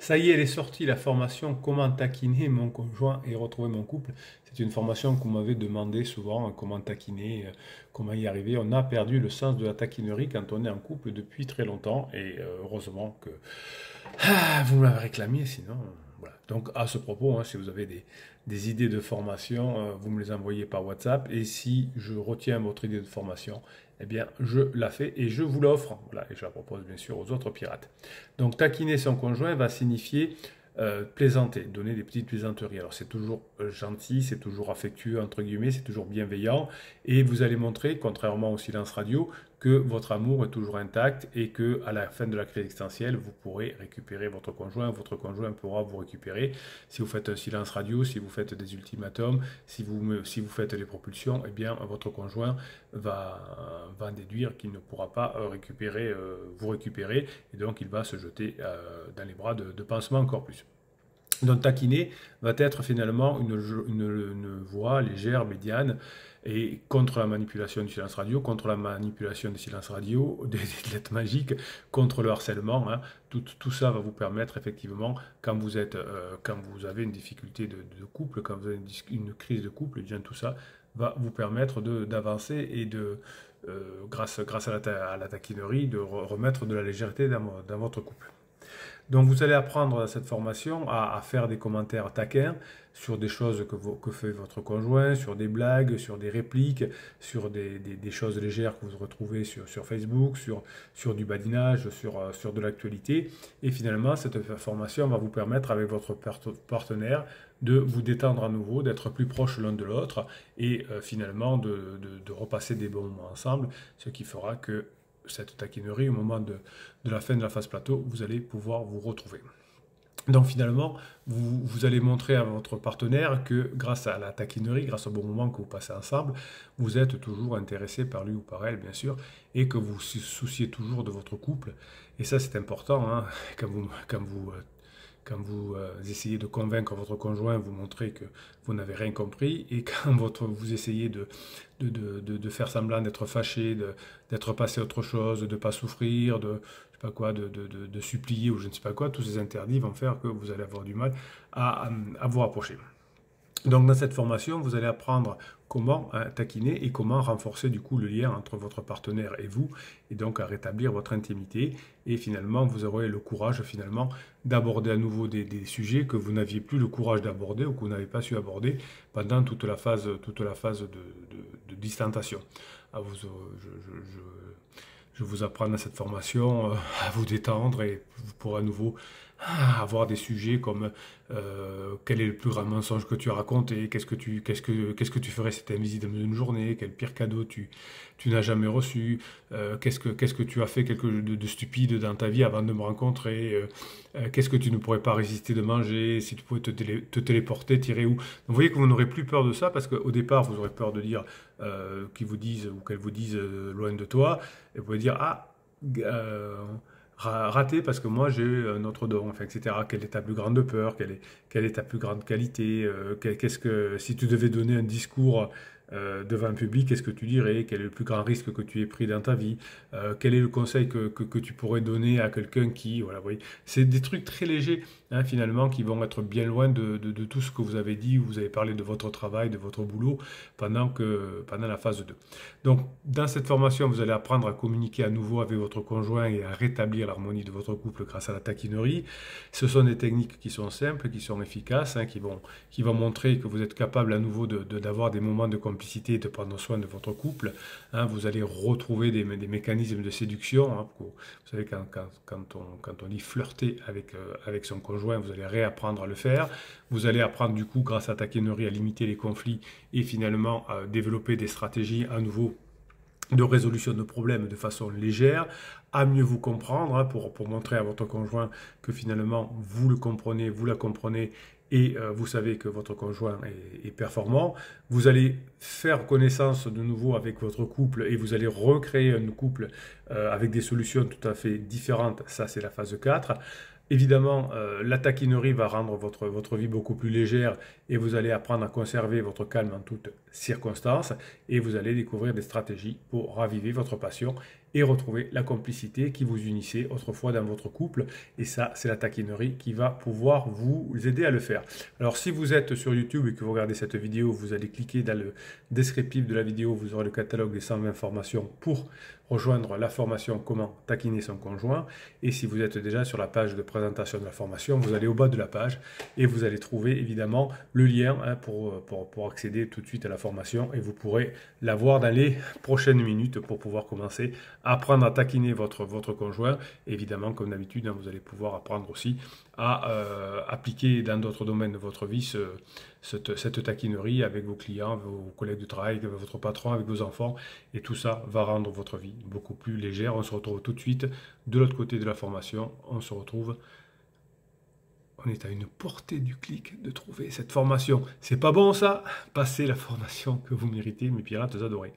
Ça y est, elle est sortie, la formation Comment taquiner mon conjoint et retrouver mon couple. C'est une formation qu'on m'avait demandé souvent, hein, comment taquiner, euh, comment y arriver. On a perdu le sens de la taquinerie quand on est en couple depuis très longtemps et euh, heureusement que ah, vous m'avez réclamé, sinon... Voilà. Donc à ce propos, hein, si vous avez des, idées de formation, euh, vous me les envoyez par WhatsApp. Et si je retiens votre idée de formation, eh bien, je la fais et je vous l'offre. Voilà, et je la propose bien sûr aux autres pirates. Donc, taquiner son conjoint va signifier euh, plaisanter, donner des petites plaisanteries. Alors c'est toujours euh, gentil, c'est toujours affectueux, entre guillemets, c'est toujours bienveillant, et vous allez montrer, contrairement au silence radio, que votre amour est toujours intact et que à la fin de la crise existentielle, vous pourrez récupérer votre conjoint, votre conjoint pourra vous récupérer. Si vous faites un silence radio, si vous faites des ultimatums, si vous, faites les propulsions, eh bien votre conjoint va, va déduire qu'il ne pourra pas euh, récupérer, vous récupérer, et donc il va se jeter dans les bras de pansement encore plus. Donc taquiner va être finalement une, une, voix légère, médiane, et contre la manipulation du silence radio, contre la manipulation du silence radio, des, lettres magiques, contre le harcèlement. Hein. Tout, ça va vous permettre effectivement, quand vous, êtes, euh, quand vous avez une difficulté de, couple, quand vous avez une, crise de couple, bien tout ça va vous permettre d'avancer et de, euh, grâce, grâce à, la, taquinerie, de remettre de la légèreté dans votre couple. Donc vous allez apprendre dans cette formation à, faire des commentaires taquins sur des choses que, fait votre conjoint, sur des blagues, sur des répliques, sur des, choses légères que vous retrouvez sur, Facebook, sur, du badinage, sur, euh, sur de l'actualité. Et finalement, cette formation va vous permettre avec votre partenaire de vous détendre à nouveau, d'être plus proche l'un de l'autre et euh, finalement de repasser des bons moments ensemble, ce qui fera que cette taquinerie, au moment de, la fin de la phase plateau, vous allez pouvoir vous retrouver. Donc finalement, vous, allez montrer à votre partenaire que grâce à la taquinerie, grâce au bon moment que vous passez ensemble, vous êtes toujours intéressé par lui ou par elle, bien sûr, et que vous vous souciez toujours de votre couple. Et ça, c'est important, hein, quand vous, quand vous euh, quand vous euh, essayez de convaincre votre conjoint, vous montrez que vous n'avez rien compris. Et quand vous essayez de, faire semblant d'être fâché, d'être passé à autre chose, de ne pas souffrir, de, pas quoi, de, supplier ou je ne sais pas quoi, tous ces interdits vont faire que vous allez avoir du mal à vous rapprocher. Donc dans cette formation, vous allez apprendre comment hein, taquiner et comment renforcer du coup le lien entre votre partenaire et vous, et donc à rétablir votre intimité. Et finalement, vous aurez le courage finalement d'aborder à nouveau des, sujets que vous n'aviez plus le courage d'aborder ou que vous n'avez pas su aborder pendant toute la phase, toute la phase de, distantation. Ah, vous, euh, je, vous apprends dans cette formation euh, à vous détendre et vous pourrez à nouveau ah, avoir des sujets comme euh, quel est le plus grand mensonge que tu as raconté, qu'est-ce que tu, qu'est-ce que, qu'est-ce que tu ferais si tu invisible dans une journée, quel pire cadeau tu, tu n'as jamais reçu, euh, qu'est-ce que, qu'est-ce que tu as fait quelque de, de, stupide dans ta vie avant de me rencontrer, euh, qu'est-ce que tu ne pourrais pas résister de manger, si tu pouvais te, te téléporter, tirer où? vous voyez que vous n'aurez plus peur de ça parce qu'au départ vous aurez peur de dire qu'ils vous disent ou qu'elles vous disent loin de toi, et vous pouvez dire ah raté parce que moi j'ai un autre don, enfin, etc. Quelle est ta plus grande peur? Quelle est, quelle est ta plus grande qualité? Euh, Qu'est-ce que si tu devais donner un discours euh, devant un public, qu'est-ce que tu dirais? Quel est le plus grand risque que tu aies pris dans ta vie? Euh, Quel est le conseil que, que, tu pourrais donner à quelqu'un qui... Voilà, voyez, c'est des trucs très légers, hein, finalement, qui vont être bien loin de, de, tout ce que vous avez dit, vous avez parlé de votre travail, de votre boulot, pendant, que, pendant la phase 2. Donc, dans cette formation, vous allez apprendre à communiquer à nouveau avec votre conjoint et à rétablir l'harmonie de votre couple grâce à la taquinerie. Ce sont des techniques qui sont simples, qui sont efficaces, hein, qui, vont, qui vont montrer que vous êtes capable à nouveau d'avoir de, des moments de compétence et de prendre soin de votre couple, hein, vous allez retrouver des, mécanismes de séduction. Hein, vous savez, quand, on, dit flirter avec, euh, avec son conjoint, vous allez réapprendre à le faire. Vous allez apprendre du coup, grâce à taquinerie, à limiter les conflits et finalement à développer des stratégies à nouveau de résolution de problèmes de façon légère, à mieux vous comprendre, hein, pour, pour montrer à votre conjoint que finalement vous le comprenez, vous la comprenez et euh, vous savez que votre conjoint est, performant, vous allez faire connaissance de nouveau avec votre couple et vous allez recréer un couple euh, avec des solutions tout à fait différentes. Ça, c'est la phase 4. Évidemment, euh, la taquinerie va rendre votre, votre vie beaucoup plus légère et vous allez apprendre à conserver votre calme en toutes circonstances et vous allez découvrir des stratégies pour raviver votre passion et retrouver la complicité qui vous unissait autrefois dans votre couple. Et ça, c'est la taquinerie qui va pouvoir vous aider à le faire. Alors, si vous êtes sur YouTube et que vous regardez cette vidéo, vous allez cliquer dans le descriptif de la vidéo, vous aurez le catalogue des 120 formations pour rejoindre la formation Comment taquiner son conjoint. Et si vous êtes déjà sur la page de présentation de la formation, vous allez au bas de la page et vous allez trouver évidemment le lien hein, pour, pour, pour, accéder tout de suite à la formation et vous pourrez la voir dans les prochaines minutes pour pouvoir commencer apprendre à taquiner votre, votre conjoint. Évidemment, comme d'habitude, hein, vous allez pouvoir apprendre aussi à euh, appliquer dans d'autres domaines de votre vie cette, cette, taquinerie avec vos clients, vos collègues de travail, avec votre patron, avec vos enfants. Et tout ça va rendre votre vie beaucoup plus légère. On se retrouve tout de suite de l'autre côté de la formation. On se retrouve on est à une portée du clic de trouver cette formation. C'est pas bon ça? Passez la formation que vous méritez, mes pirates adorés.